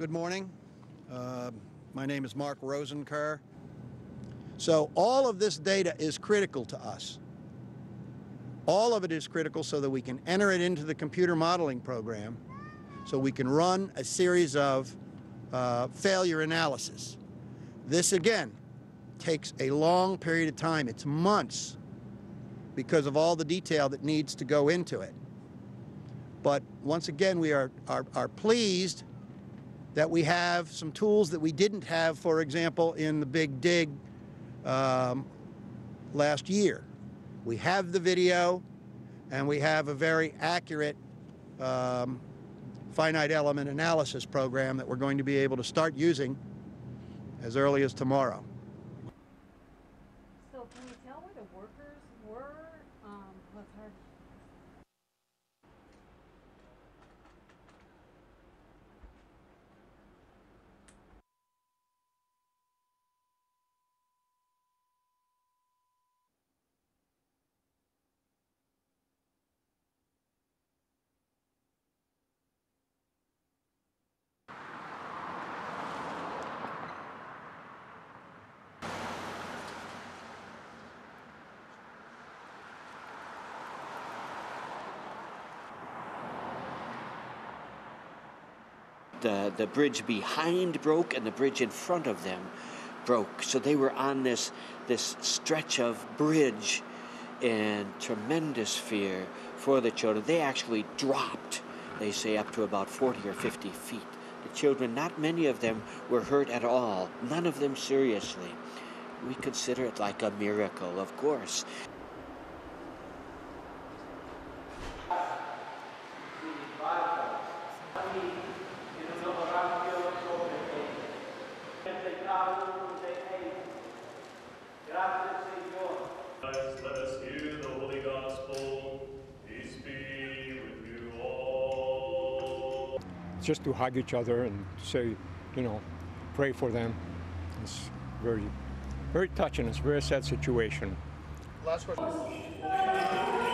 Good morning. Uh, my name is Mark Rosenker. So all of this data is critical to us. All of it is critical so that we can enter it into the computer modeling program so we can run a series of uh, failure analysis. This again takes a long period of time. It's months because of all the detail that needs to go into it. But once again, we are, are, are pleased that we have some tools that we didn't have, for example, in the Big Dig um, last year. We have the video, and we have a very accurate um, finite element analysis program that we're going to be able to start using as early as tomorrow. So can you tell where the workers were? Um, the the bridge behind broke and the bridge in front of them broke. So they were on this this stretch of bridge in tremendous fear for the children. They actually dropped, they say, up to about 40 or 50 feet. The children, not many of them were hurt at all, none of them seriously. We consider it like a miracle, of course. Christ, let us hear the Holy Gospel. Peace be with you all. Just to hug each other and say, you know, pray for them. It's very, very touching. It's a very sad situation. Last question.